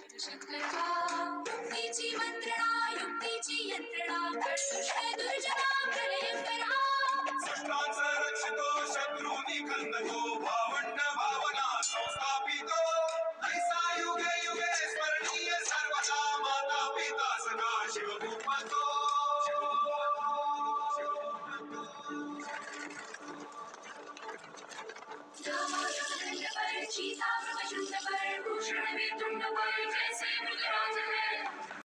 शतशक्लता मुक्तिची मन्त्रणा युक्तिची यन्त्रणा भावना संस्थापितो ऐसा युगे युगे स्मरणीय सर्वदा माता पिता सदा शिवभूपतो from the words